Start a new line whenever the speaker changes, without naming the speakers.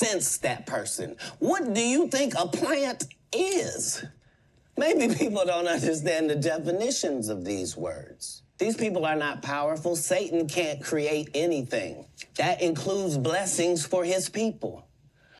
sense that person. What do you think a plant is? Maybe people don't understand the definitions of these words. These people are not powerful. Satan can't create anything. That includes blessings for his people.